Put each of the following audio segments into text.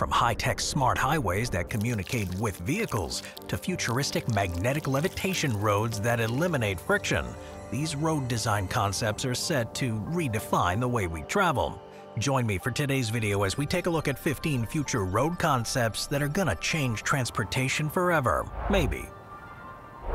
From high-tech smart highways that communicate with vehicles to futuristic magnetic levitation roads that eliminate friction, these road design concepts are set to redefine the way we travel. Join me for today's video as we take a look at 15 future road concepts that are gonna change transportation forever. Maybe.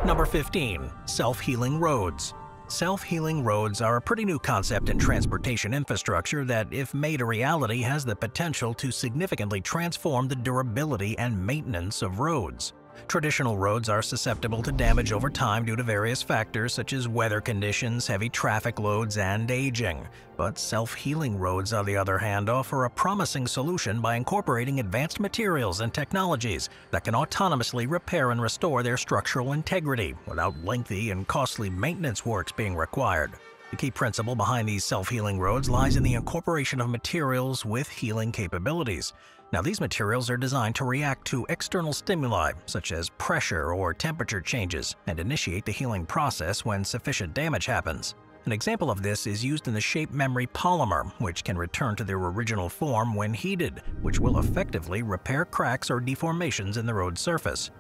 Number 15. Self-healing roads. Self-healing roads are a pretty new concept in transportation infrastructure that, if made a reality, has the potential to significantly transform the durability and maintenance of roads. Traditional roads are susceptible to damage over time due to various factors such as weather conditions, heavy traffic loads, and aging. But self-healing roads, on the other hand, offer a promising solution by incorporating advanced materials and technologies that can autonomously repair and restore their structural integrity without lengthy and costly maintenance works being required. The key principle behind these self-healing roads lies in the incorporation of materials with healing capabilities. Now, these materials are designed to react to external stimuli, such as pressure or temperature changes, and initiate the healing process when sufficient damage happens. An example of this is used in the shape memory polymer, which can return to their original form when heated, which will effectively repair cracks or deformations in the road surface.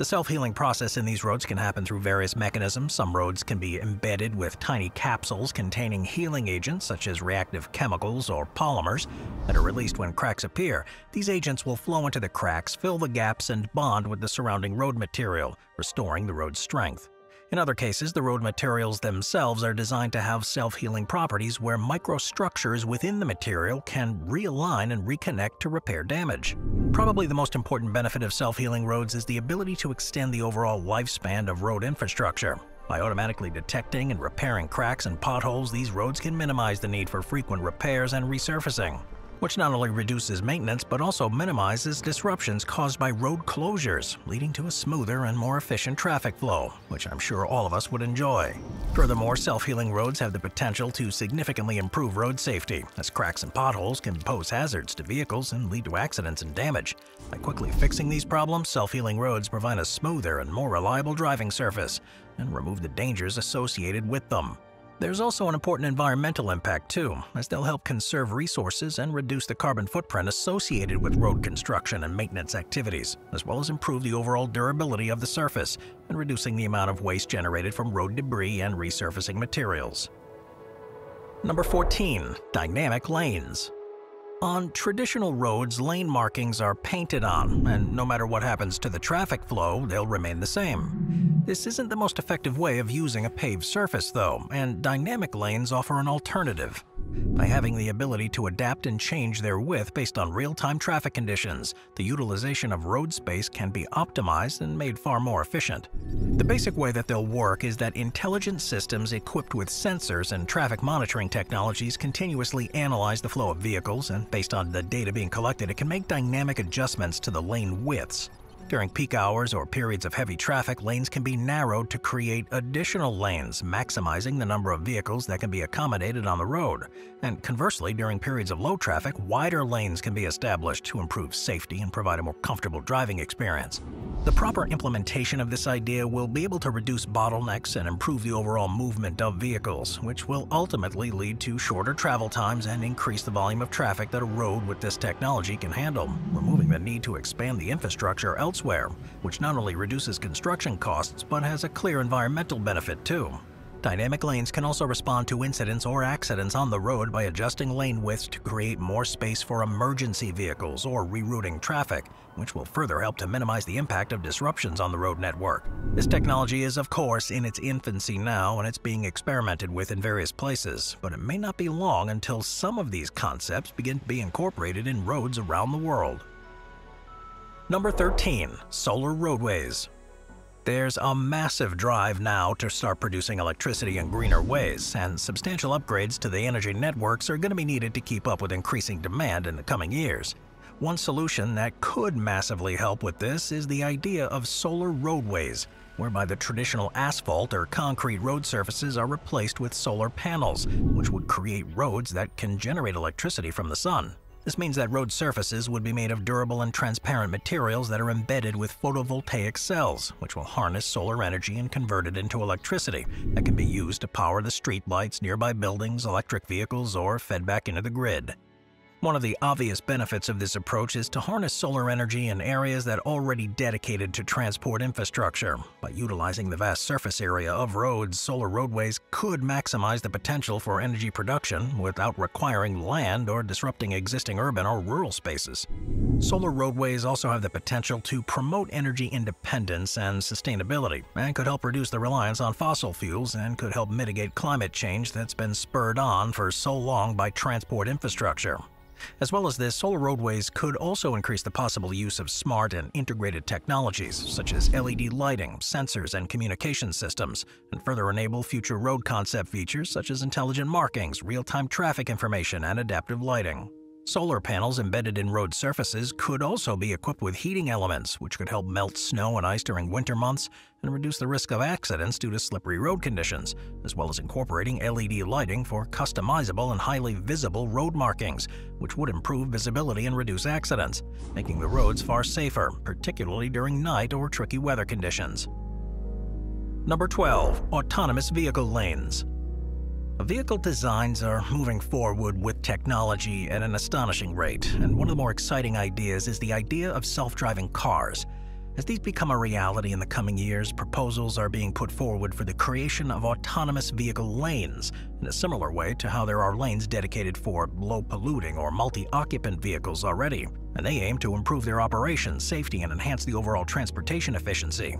The self-healing process in these roads can happen through various mechanisms. Some roads can be embedded with tiny capsules containing healing agents such as reactive chemicals or polymers that are released when cracks appear. These agents will flow into the cracks, fill the gaps, and bond with the surrounding road material, restoring the road's strength. In other cases, the road materials themselves are designed to have self-healing properties where microstructures within the material can realign and reconnect to repair damage. Probably the most important benefit of self-healing roads is the ability to extend the overall lifespan of road infrastructure. By automatically detecting and repairing cracks and potholes, these roads can minimize the need for frequent repairs and resurfacing which not only reduces maintenance but also minimizes disruptions caused by road closures, leading to a smoother and more efficient traffic flow, which I'm sure all of us would enjoy. Furthermore, self-healing roads have the potential to significantly improve road safety, as cracks and potholes can pose hazards to vehicles and lead to accidents and damage. By quickly fixing these problems, self-healing roads provide a smoother and more reliable driving surface and remove the dangers associated with them. There's also an important environmental impact too, as they'll help conserve resources and reduce the carbon footprint associated with road construction and maintenance activities, as well as improve the overall durability of the surface and reducing the amount of waste generated from road debris and resurfacing materials. Number 14. Dynamic Lanes on traditional roads, lane markings are painted on, and no matter what happens to the traffic flow, they'll remain the same. This isn't the most effective way of using a paved surface, though, and dynamic lanes offer an alternative. By having the ability to adapt and change their width based on real-time traffic conditions, the utilization of road space can be optimized and made far more efficient. The basic way that they'll work is that intelligent systems equipped with sensors and traffic monitoring technologies continuously analyze the flow of vehicles, and based on the data being collected, it can make dynamic adjustments to the lane widths. During peak hours or periods of heavy traffic, lanes can be narrowed to create additional lanes, maximizing the number of vehicles that can be accommodated on the road. And conversely, during periods of low traffic, wider lanes can be established to improve safety and provide a more comfortable driving experience. The proper implementation of this idea will be able to reduce bottlenecks and improve the overall movement of vehicles, which will ultimately lead to shorter travel times and increase the volume of traffic that a road with this technology can handle, removing the need to expand the infrastructure elsewhere elsewhere, which not only reduces construction costs but has a clear environmental benefit too. Dynamic lanes can also respond to incidents or accidents on the road by adjusting lane widths to create more space for emergency vehicles or rerouting traffic, which will further help to minimize the impact of disruptions on the road network. This technology is of course in its infancy now and it's being experimented with in various places, but it may not be long until some of these concepts begin to be incorporated in roads around the world. Number 13. Solar Roadways There's a massive drive now to start producing electricity in greener ways, and substantial upgrades to the energy networks are going to be needed to keep up with increasing demand in the coming years. One solution that could massively help with this is the idea of solar roadways, whereby the traditional asphalt or concrete road surfaces are replaced with solar panels, which would create roads that can generate electricity from the sun. This means that road surfaces would be made of durable and transparent materials that are embedded with photovoltaic cells, which will harness solar energy and convert it into electricity that can be used to power the streetlights, nearby buildings, electric vehicles, or fed back into the grid. One of the obvious benefits of this approach is to harness solar energy in areas that are already dedicated to transport infrastructure. By utilizing the vast surface area of roads, solar roadways could maximize the potential for energy production without requiring land or disrupting existing urban or rural spaces. Solar roadways also have the potential to promote energy independence and sustainability, and could help reduce the reliance on fossil fuels and could help mitigate climate change that's been spurred on for so long by transport infrastructure. As well as this, solar roadways could also increase the possible use of smart and integrated technologies such as LED lighting, sensors, and communication systems, and further enable future road concept features such as intelligent markings, real-time traffic information, and adaptive lighting. Solar panels embedded in road surfaces could also be equipped with heating elements, which could help melt snow and ice during winter months and reduce the risk of accidents due to slippery road conditions, as well as incorporating LED lighting for customizable and highly visible road markings, which would improve visibility and reduce accidents, making the roads far safer, particularly during night or tricky weather conditions. Number 12. Autonomous Vehicle Lanes Vehicle designs are moving forward with technology at an astonishing rate, and one of the more exciting ideas is the idea of self-driving cars. As these become a reality in the coming years, proposals are being put forward for the creation of autonomous vehicle lanes, in a similar way to how there are lanes dedicated for low-polluting or multi-occupant vehicles already, and they aim to improve their operation, safety, and enhance the overall transportation efficiency.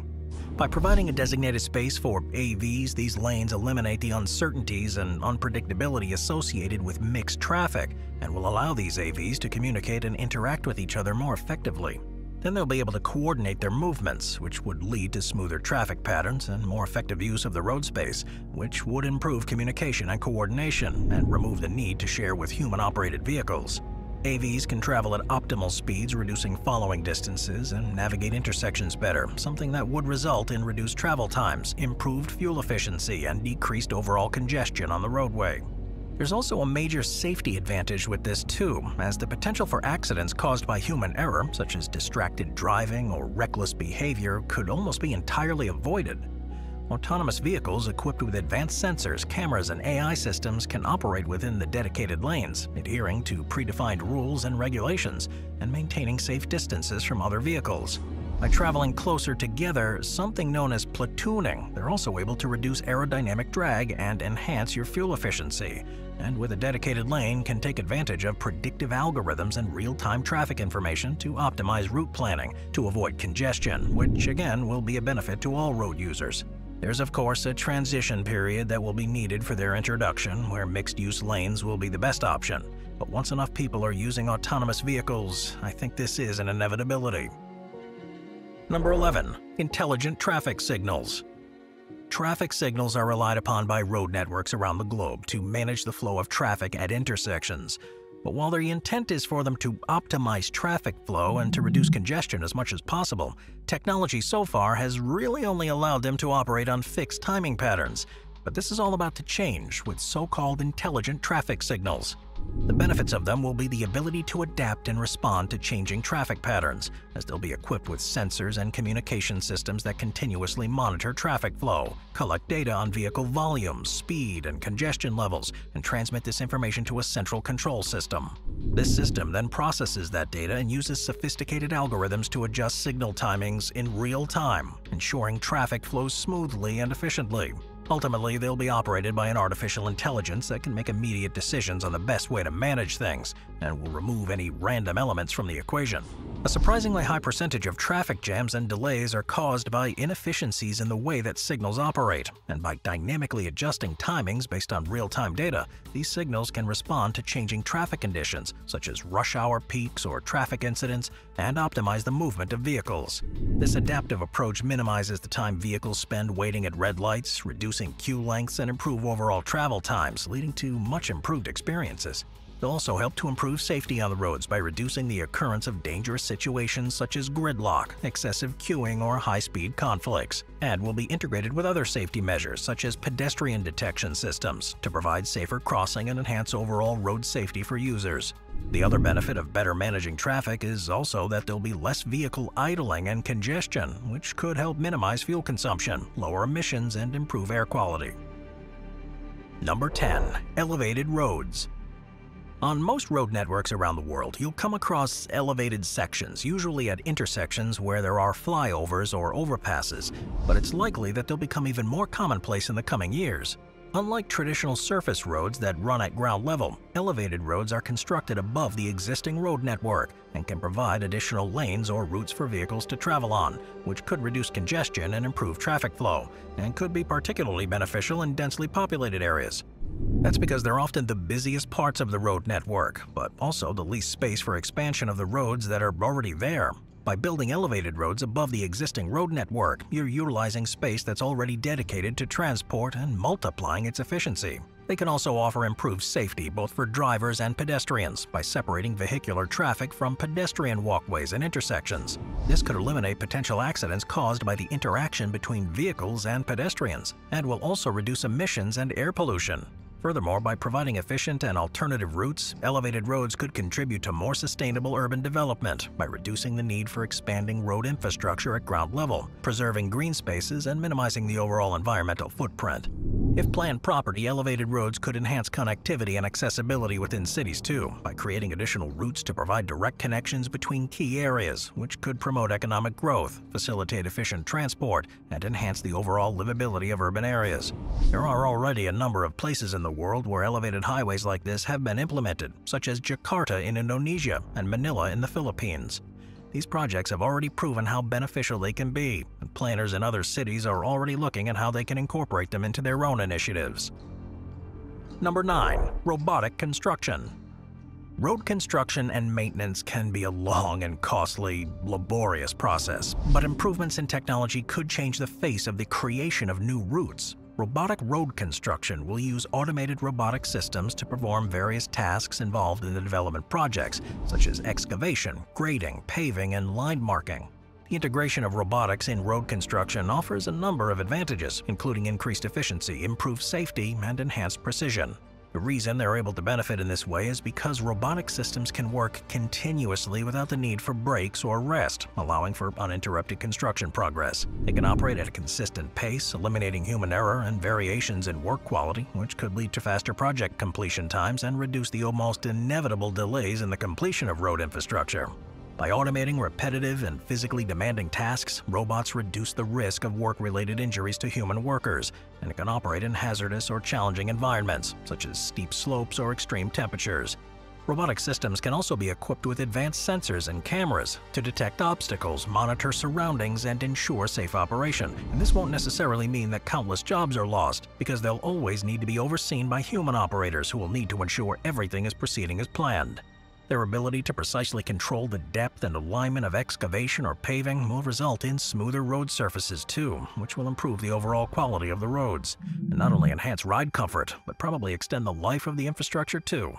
By providing a designated space for AVs, these lanes eliminate the uncertainties and unpredictability associated with mixed traffic and will allow these AVs to communicate and interact with each other more effectively. Then they'll be able to coordinate their movements, which would lead to smoother traffic patterns and more effective use of the road space, which would improve communication and coordination and remove the need to share with human-operated vehicles. AVs can travel at optimal speeds, reducing following distances and navigate intersections better, something that would result in reduced travel times, improved fuel efficiency, and decreased overall congestion on the roadway. There's also a major safety advantage with this too, as the potential for accidents caused by human error, such as distracted driving or reckless behavior, could almost be entirely avoided. Autonomous vehicles equipped with advanced sensors, cameras, and AI systems can operate within the dedicated lanes, adhering to predefined rules and regulations, and maintaining safe distances from other vehicles. By traveling closer together, something known as platooning, they're also able to reduce aerodynamic drag and enhance your fuel efficiency. And with a dedicated lane, can take advantage of predictive algorithms and real-time traffic information to optimize route planning to avoid congestion, which again will be a benefit to all road users. There's of course a transition period that will be needed for their introduction, where mixed-use lanes will be the best option. But once enough people are using autonomous vehicles, I think this is an inevitability. Number 11. Intelligent Traffic Signals Traffic signals are relied upon by road networks around the globe to manage the flow of traffic at intersections. But while the intent is for them to optimize traffic flow and to reduce congestion as much as possible, technology so far has really only allowed them to operate on fixed timing patterns. But this is all about to change with so-called intelligent traffic signals. The benefits of them will be the ability to adapt and respond to changing traffic patterns, as they'll be equipped with sensors and communication systems that continuously monitor traffic flow, collect data on vehicle volume, speed, and congestion levels, and transmit this information to a central control system. This system then processes that data and uses sophisticated algorithms to adjust signal timings in real time, ensuring traffic flows smoothly and efficiently. Ultimately, they'll be operated by an artificial intelligence that can make immediate decisions on the best way to manage things, and will remove any random elements from the equation. A surprisingly high percentage of traffic jams and delays are caused by inefficiencies in the way that signals operate, and by dynamically adjusting timings based on real-time data, these signals can respond to changing traffic conditions, such as rush hour peaks or traffic incidents, and optimize the movement of vehicles. This adaptive approach minimizes the time vehicles spend waiting at red lights, reducing queue lengths, and improve overall travel times, leading to much improved experiences. They'll also help to improve safety on the roads by reducing the occurrence of dangerous situations such as gridlock, excessive queuing, or high-speed conflicts, and will be integrated with other safety measures such as pedestrian detection systems to provide safer crossing and enhance overall road safety for users. The other benefit of better managing traffic is also that there'll be less vehicle idling and congestion, which could help minimize fuel consumption, lower emissions, and improve air quality. Number 10. Elevated Roads On most road networks around the world, you'll come across elevated sections, usually at intersections where there are flyovers or overpasses, but it's likely that they'll become even more commonplace in the coming years. Unlike traditional surface roads that run at ground level, elevated roads are constructed above the existing road network and can provide additional lanes or routes for vehicles to travel on, which could reduce congestion and improve traffic flow, and could be particularly beneficial in densely populated areas. That's because they're often the busiest parts of the road network, but also the least space for expansion of the roads that are already there. By building elevated roads above the existing road network, you're utilizing space that's already dedicated to transport and multiplying its efficiency. They can also offer improved safety both for drivers and pedestrians by separating vehicular traffic from pedestrian walkways and intersections. This could eliminate potential accidents caused by the interaction between vehicles and pedestrians, and will also reduce emissions and air pollution. Furthermore, by providing efficient and alternative routes, elevated roads could contribute to more sustainable urban development by reducing the need for expanding road infrastructure at ground level, preserving green spaces, and minimizing the overall environmental footprint. If planned property, elevated roads could enhance connectivity and accessibility within cities too, by creating additional routes to provide direct connections between key areas, which could promote economic growth, facilitate efficient transport, and enhance the overall livability of urban areas. There are already a number of places in the world where elevated highways like this have been implemented, such as Jakarta in Indonesia and Manila in the Philippines. These projects have already proven how beneficial they can be, and planners in other cities are already looking at how they can incorporate them into their own initiatives. Number 9. Robotic Construction Road construction and maintenance can be a long and costly, laborious process, but improvements in technology could change the face of the creation of new routes robotic road construction will use automated robotic systems to perform various tasks involved in the development projects, such as excavation, grading, paving, and line marking. The integration of robotics in road construction offers a number of advantages, including increased efficiency, improved safety, and enhanced precision. The reason they're able to benefit in this way is because robotic systems can work continuously without the need for breaks or rest, allowing for uninterrupted construction progress. They can operate at a consistent pace, eliminating human error and variations in work quality, which could lead to faster project completion times and reduce the almost inevitable delays in the completion of road infrastructure. By automating repetitive and physically demanding tasks, robots reduce the risk of work-related injuries to human workers, and it can operate in hazardous or challenging environments, such as steep slopes or extreme temperatures. Robotic systems can also be equipped with advanced sensors and cameras to detect obstacles, monitor surroundings, and ensure safe operation. And this won't necessarily mean that countless jobs are lost, because they'll always need to be overseen by human operators who will need to ensure everything is proceeding as planned. Their ability to precisely control the depth and alignment of excavation or paving will result in smoother road surfaces too, which will improve the overall quality of the roads, and not only enhance ride comfort, but probably extend the life of the infrastructure too.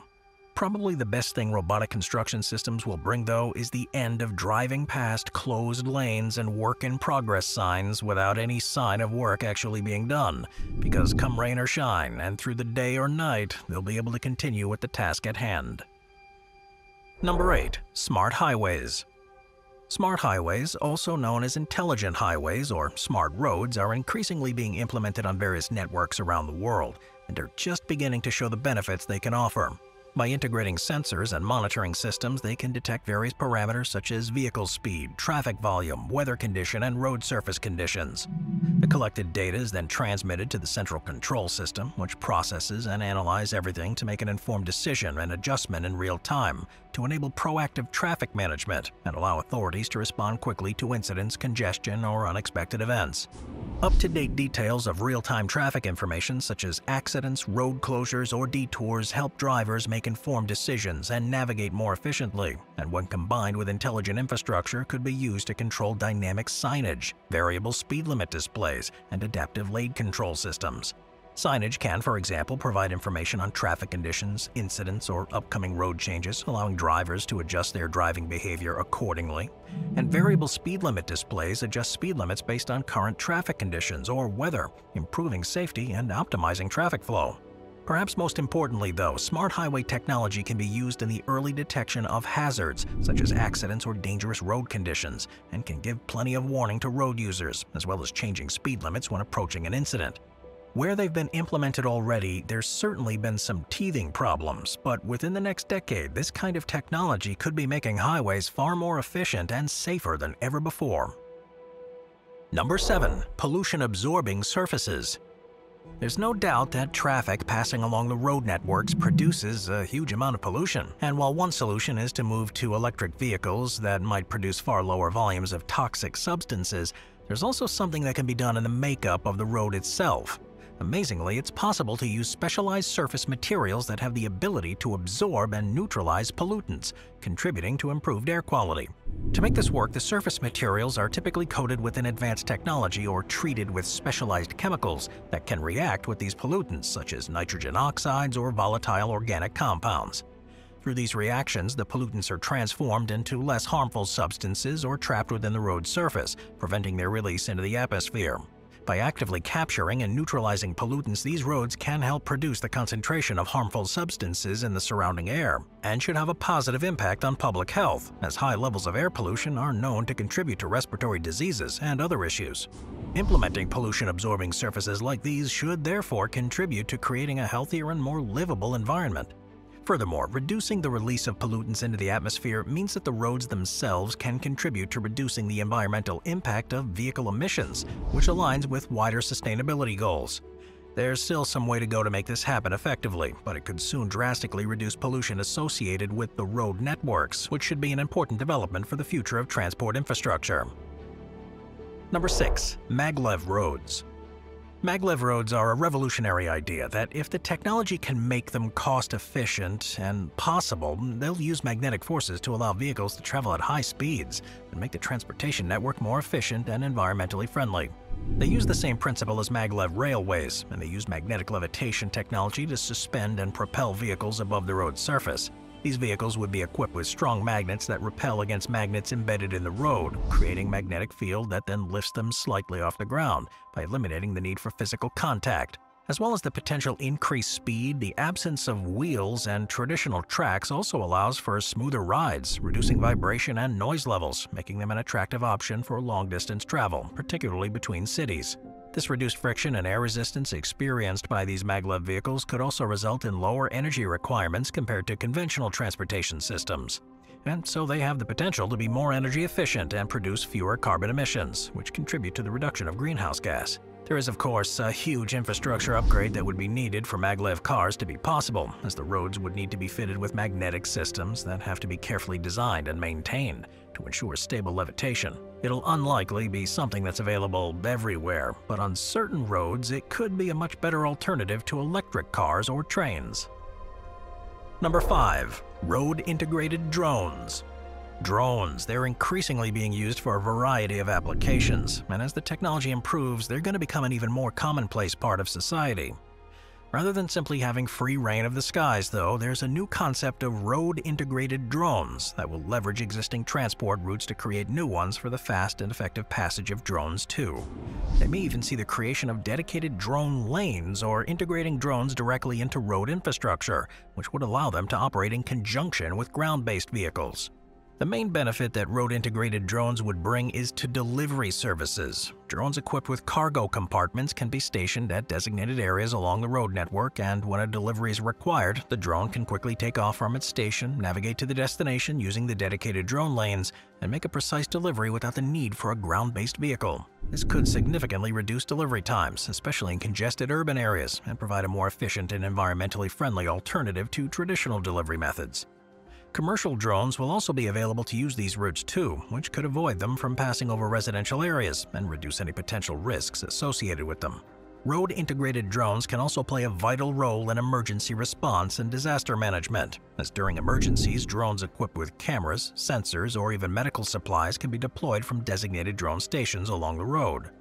Probably the best thing robotic construction systems will bring though is the end of driving past closed lanes and work in progress signs without any sign of work actually being done, because come rain or shine, and through the day or night, they'll be able to continue with the task at hand. Number 8. Smart Highways Smart highways, also known as intelligent highways or smart roads, are increasingly being implemented on various networks around the world and are just beginning to show the benefits they can offer. By integrating sensors and monitoring systems, they can detect various parameters such as vehicle speed, traffic volume, weather condition, and road surface conditions. The collected data is then transmitted to the central control system, which processes and analyzes everything to make an informed decision and adjustment in real time to enable proactive traffic management and allow authorities to respond quickly to incidents, congestion, or unexpected events. Up-to-date details of real-time traffic information such as accidents, road closures, or detours help drivers make informed decisions and navigate more efficiently, and when combined with intelligent infrastructure could be used to control dynamic signage, variable speed limit displays, and adaptive lane control systems. Signage can, for example, provide information on traffic conditions, incidents, or upcoming road changes, allowing drivers to adjust their driving behavior accordingly. And variable speed limit displays adjust speed limits based on current traffic conditions or weather, improving safety and optimizing traffic flow. Perhaps most importantly though, smart highway technology can be used in the early detection of hazards, such as accidents or dangerous road conditions, and can give plenty of warning to road users, as well as changing speed limits when approaching an incident. Where they've been implemented already, there's certainly been some teething problems, but within the next decade, this kind of technology could be making highways far more efficient and safer than ever before. Number 7. Pollution-absorbing surfaces there's no doubt that traffic passing along the road networks produces a huge amount of pollution, and while one solution is to move to electric vehicles that might produce far lower volumes of toxic substances, there's also something that can be done in the makeup of the road itself. Amazingly, it's possible to use specialized surface materials that have the ability to absorb and neutralize pollutants, contributing to improved air quality. To make this work, the surface materials are typically coated with an advanced technology or treated with specialized chemicals that can react with these pollutants, such as nitrogen oxides or volatile organic compounds. Through these reactions, the pollutants are transformed into less harmful substances or trapped within the road's surface, preventing their release into the atmosphere. By actively capturing and neutralizing pollutants, these roads can help produce the concentration of harmful substances in the surrounding air, and should have a positive impact on public health, as high levels of air pollution are known to contribute to respiratory diseases and other issues. Implementing pollution-absorbing surfaces like these should therefore contribute to creating a healthier and more livable environment. Furthermore, reducing the release of pollutants into the atmosphere means that the roads themselves can contribute to reducing the environmental impact of vehicle emissions, which aligns with wider sustainability goals. There's still some way to go to make this happen effectively, but it could soon drastically reduce pollution associated with the road networks, which should be an important development for the future of transport infrastructure. Number 6. Maglev Roads Maglev roads are a revolutionary idea that if the technology can make them cost-efficient and possible, they'll use magnetic forces to allow vehicles to travel at high speeds and make the transportation network more efficient and environmentally friendly. They use the same principle as maglev railways, and they use magnetic levitation technology to suspend and propel vehicles above the road's surface. These vehicles would be equipped with strong magnets that repel against magnets embedded in the road, creating a magnetic field that then lifts them slightly off the ground by eliminating the need for physical contact. As well as the potential increased speed, the absence of wheels and traditional tracks also allows for smoother rides, reducing vibration and noise levels, making them an attractive option for long-distance travel, particularly between cities. This reduced friction and air resistance experienced by these maglev vehicles could also result in lower energy requirements compared to conventional transportation systems. And so they have the potential to be more energy efficient and produce fewer carbon emissions, which contribute to the reduction of greenhouse gas. There is, of course, a huge infrastructure upgrade that would be needed for maglev cars to be possible, as the roads would need to be fitted with magnetic systems that have to be carefully designed and maintained to ensure stable levitation. It'll unlikely be something that's available everywhere, but on certain roads it could be a much better alternative to electric cars or trains. Number 5. Road Integrated Drones Drones, they're increasingly being used for a variety of applications, and as the technology improves, they're going to become an even more commonplace part of society. Rather than simply having free reign of the skies, though, there's a new concept of road-integrated drones that will leverage existing transport routes to create new ones for the fast and effective passage of drones, too. They may even see the creation of dedicated drone lanes or integrating drones directly into road infrastructure, which would allow them to operate in conjunction with ground-based vehicles. The main benefit that road-integrated drones would bring is to delivery services. Drones equipped with cargo compartments can be stationed at designated areas along the road network, and when a delivery is required, the drone can quickly take off from its station, navigate to the destination using the dedicated drone lanes, and make a precise delivery without the need for a ground-based vehicle. This could significantly reduce delivery times, especially in congested urban areas, and provide a more efficient and environmentally friendly alternative to traditional delivery methods. Commercial drones will also be available to use these routes too, which could avoid them from passing over residential areas and reduce any potential risks associated with them. Road-integrated drones can also play a vital role in emergency response and disaster management, as during emergencies, drones equipped with cameras, sensors, or even medical supplies can be deployed from designated drone stations along the road.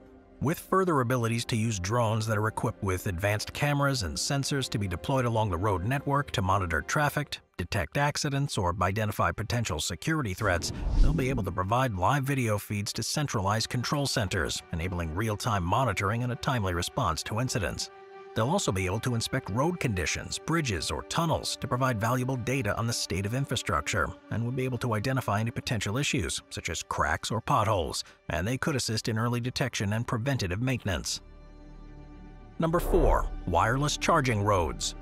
With further abilities to use drones that are equipped with advanced cameras and sensors to be deployed along the road network to monitor traffic, detect accidents, or identify potential security threats, they'll be able to provide live video feeds to centralized control centers, enabling real-time monitoring and a timely response to incidents. They'll also be able to inspect road conditions, bridges, or tunnels to provide valuable data on the state of infrastructure, and will be able to identify any potential issues, such as cracks or potholes, and they could assist in early detection and preventative maintenance. Number 4. Wireless charging roads.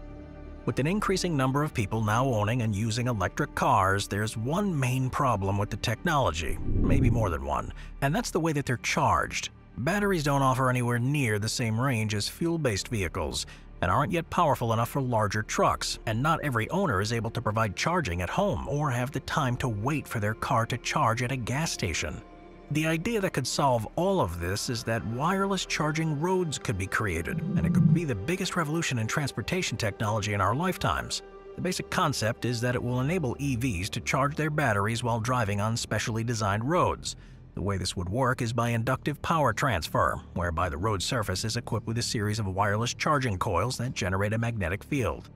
With an increasing number of people now owning and using electric cars, there's one main problem with the technology, maybe more than one, and that's the way that they're charged. Batteries don't offer anywhere near the same range as fuel-based vehicles, and aren't yet powerful enough for larger trucks, and not every owner is able to provide charging at home or have the time to wait for their car to charge at a gas station. The idea that could solve all of this is that wireless charging roads could be created, and it could be the biggest revolution in transportation technology in our lifetimes. The basic concept is that it will enable EVs to charge their batteries while driving on specially designed roads. The way this would work is by inductive power transfer, whereby the road surface is equipped with a series of wireless charging coils that generate a magnetic field.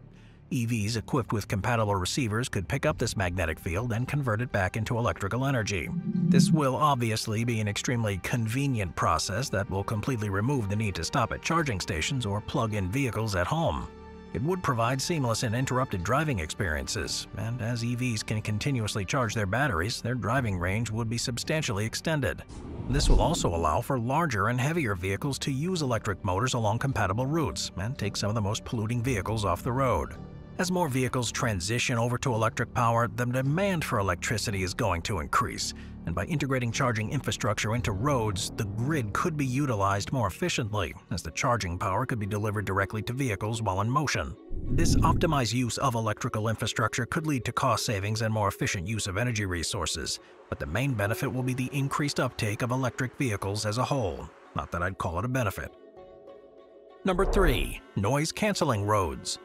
EVs equipped with compatible receivers could pick up this magnetic field and convert it back into electrical energy. This will obviously be an extremely convenient process that will completely remove the need to stop at charging stations or plug in vehicles at home. It would provide seamless and interrupted driving experiences, and as EVs can continuously charge their batteries, their driving range would be substantially extended. This will also allow for larger and heavier vehicles to use electric motors along compatible routes and take some of the most polluting vehicles off the road. As more vehicles transition over to electric power, the demand for electricity is going to increase, and by integrating charging infrastructure into roads, the grid could be utilized more efficiently, as the charging power could be delivered directly to vehicles while in motion. This optimized use of electrical infrastructure could lead to cost savings and more efficient use of energy resources, but the main benefit will be the increased uptake of electric vehicles as a whole. Not that I'd call it a benefit. Number 3. Noise-canceling roads.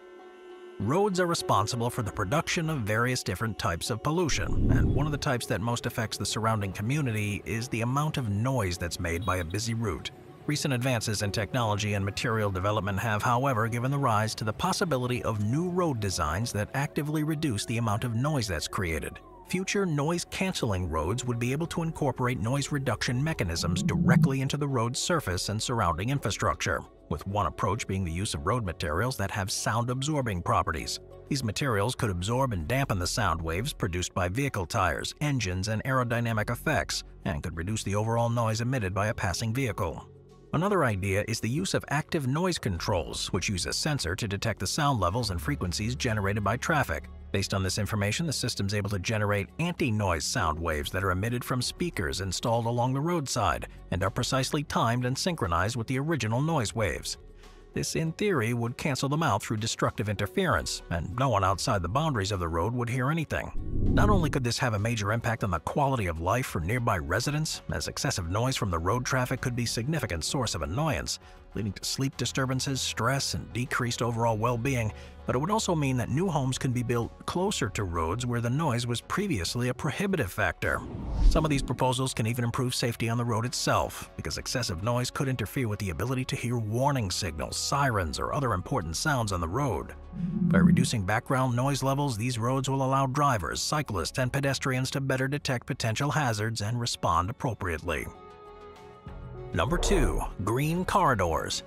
Roads are responsible for the production of various different types of pollution, and one of the types that most affects the surrounding community is the amount of noise that's made by a busy route. Recent advances in technology and material development have, however, given the rise to the possibility of new road designs that actively reduce the amount of noise that's created. Future noise-canceling roads would be able to incorporate noise reduction mechanisms directly into the road's surface and surrounding infrastructure with one approach being the use of road materials that have sound-absorbing properties. These materials could absorb and dampen the sound waves produced by vehicle tires, engines, and aerodynamic effects, and could reduce the overall noise emitted by a passing vehicle. Another idea is the use of active noise controls, which use a sensor to detect the sound levels and frequencies generated by traffic. Based on this information, the system is able to generate anti-noise sound waves that are emitted from speakers installed along the roadside and are precisely timed and synchronized with the original noise waves. This, in theory, would cancel them out through destructive interference, and no one outside the boundaries of the road would hear anything. Not only could this have a major impact on the quality of life for nearby residents, as excessive noise from the road traffic could be a significant source of annoyance, leading to sleep disturbances, stress, and decreased overall well-being, but it would also mean that new homes can be built closer to roads where the noise was previously a prohibitive factor. Some of these proposals can even improve safety on the road itself, because excessive noise could interfere with the ability to hear warning signals, sirens, or other important sounds on the road. By reducing background noise levels, these roads will allow drivers, cyclists, and pedestrians to better detect potential hazards and respond appropriately. Number 2. Green Corridors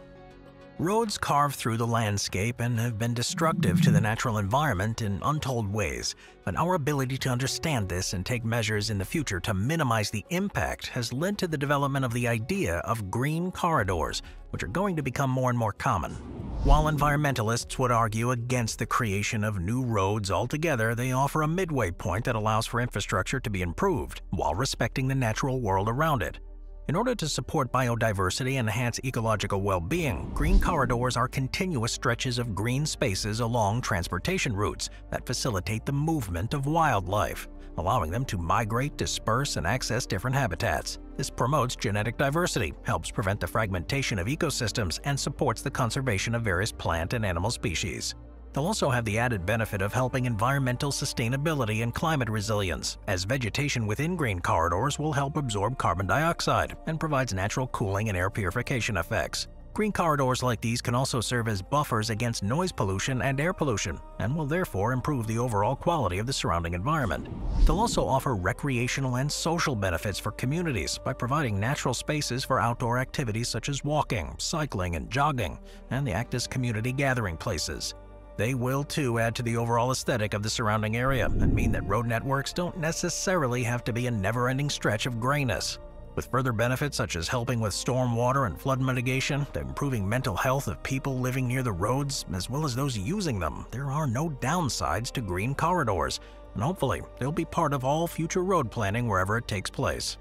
Roads carve through the landscape and have been destructive to the natural environment in untold ways, but our ability to understand this and take measures in the future to minimize the impact has led to the development of the idea of green corridors, which are going to become more and more common. While environmentalists would argue against the creation of new roads altogether, they offer a midway point that allows for infrastructure to be improved while respecting the natural world around it. In order to support biodiversity and enhance ecological well-being, green corridors are continuous stretches of green spaces along transportation routes that facilitate the movement of wildlife, allowing them to migrate, disperse, and access different habitats. This promotes genetic diversity, helps prevent the fragmentation of ecosystems, and supports the conservation of various plant and animal species. They'll also have the added benefit of helping environmental sustainability and climate resilience, as vegetation within green corridors will help absorb carbon dioxide and provides natural cooling and air purification effects. Green corridors like these can also serve as buffers against noise pollution and air pollution, and will therefore improve the overall quality of the surrounding environment. They'll also offer recreational and social benefits for communities by providing natural spaces for outdoor activities such as walking, cycling, and jogging, and they act as community gathering places. They will too add to the overall aesthetic of the surrounding area and mean that road networks don't necessarily have to be a never-ending stretch of grayness. With further benefits such as helping with storm water and flood mitigation, improving mental health of people living near the roads, as well as those using them, there are no downsides to green corridors, and hopefully they'll be part of all future road planning wherever it takes place.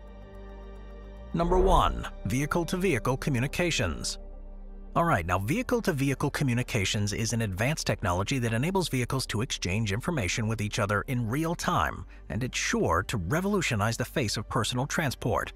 Number 1. Vehicle-to-Vehicle Communications Alright, now vehicle-to-vehicle communications is an advanced technology that enables vehicles to exchange information with each other in real time, and it's sure to revolutionize the face of personal transport.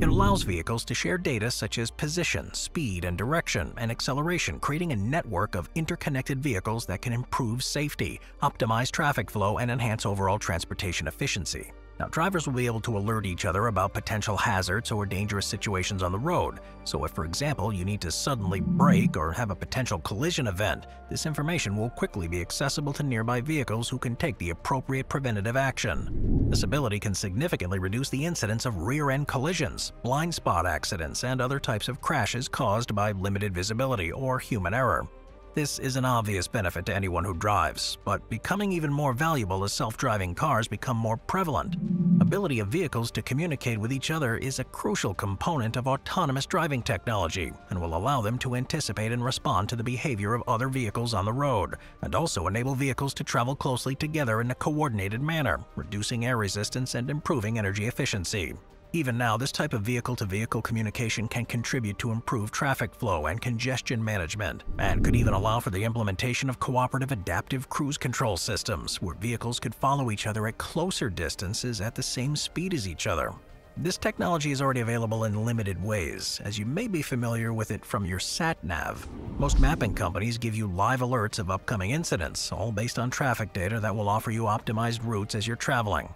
It allows vehicles to share data such as position, speed, and direction, and acceleration, creating a network of interconnected vehicles that can improve safety, optimize traffic flow, and enhance overall transportation efficiency. Now, drivers will be able to alert each other about potential hazards or dangerous situations on the road. So if, for example, you need to suddenly brake or have a potential collision event, this information will quickly be accessible to nearby vehicles who can take the appropriate preventative action. This ability can significantly reduce the incidence of rear-end collisions, blind spot accidents, and other types of crashes caused by limited visibility or human error. This is an obvious benefit to anyone who drives, but becoming even more valuable as self-driving cars become more prevalent. Ability of vehicles to communicate with each other is a crucial component of autonomous driving technology and will allow them to anticipate and respond to the behavior of other vehicles on the road, and also enable vehicles to travel closely together in a coordinated manner, reducing air resistance and improving energy efficiency. Even now, this type of vehicle-to-vehicle -vehicle communication can contribute to improved traffic flow and congestion management, and could even allow for the implementation of cooperative adaptive cruise control systems, where vehicles could follow each other at closer distances at the same speed as each other. This technology is already available in limited ways, as you may be familiar with it from your sat-nav. Most mapping companies give you live alerts of upcoming incidents, all based on traffic data that will offer you optimized routes as you're traveling.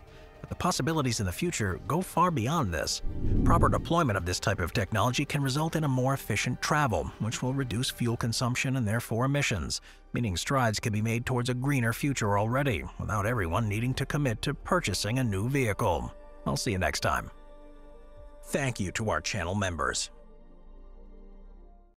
The possibilities in the future go far beyond this. Proper deployment of this type of technology can result in a more efficient travel, which will reduce fuel consumption and therefore emissions, meaning strides can be made towards a greener future already, without everyone needing to commit to purchasing a new vehicle. I'll see you next time. Thank you to our channel members.